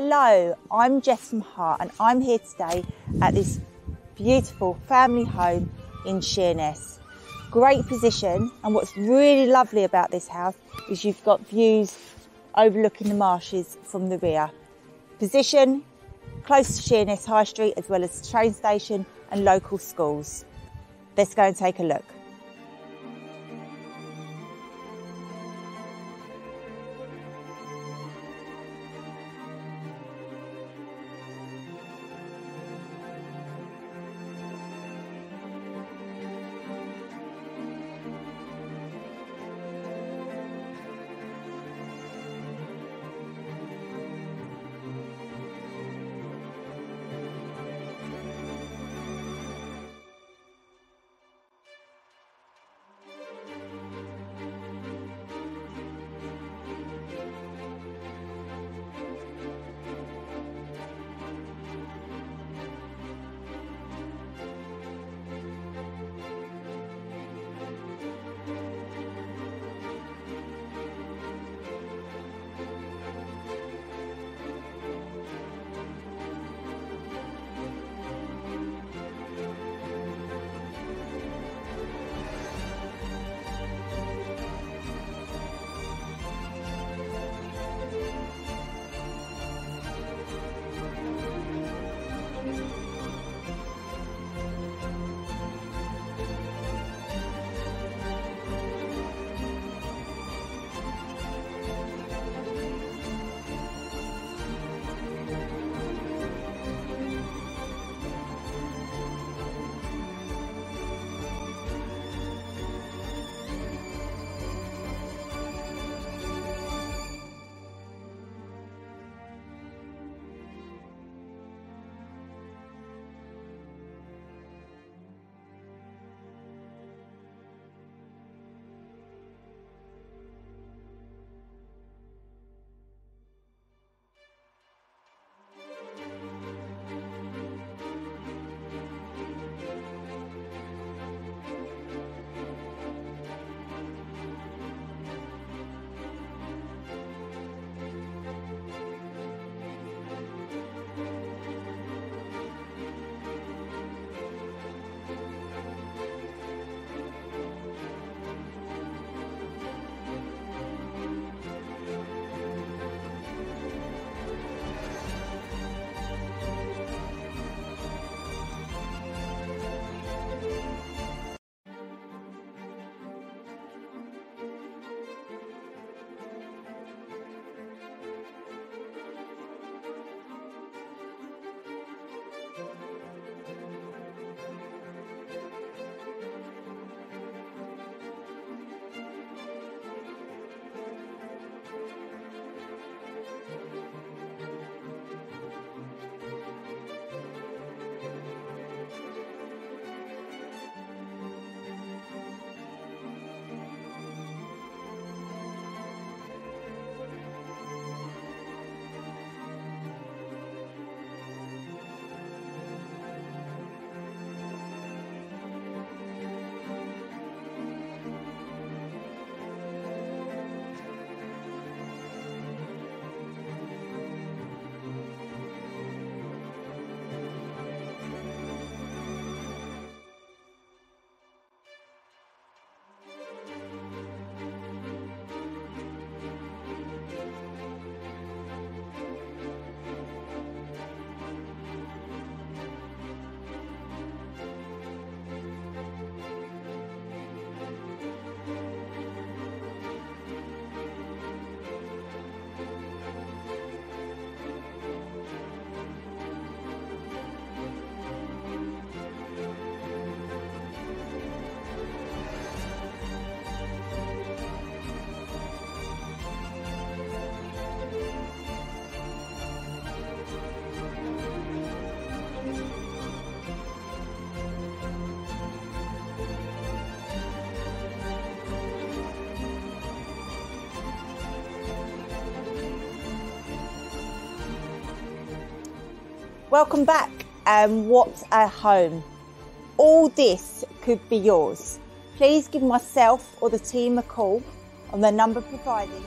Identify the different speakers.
Speaker 1: Hello, I'm Jess from Haart and I'm here today at this beautiful family home in Sheerness. Great position and what's really lovely about this house is you've got views overlooking the marshes from the rear. Position close to Sheerness High Street as well as the train station and local schools. Let's go and take a look. Welcome back. Um, what a home. All this could be yours. Please give myself or the team a call on the number provided.